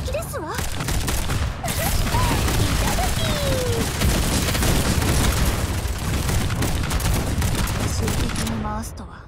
敵ですわ。いただき水滴に回すとは。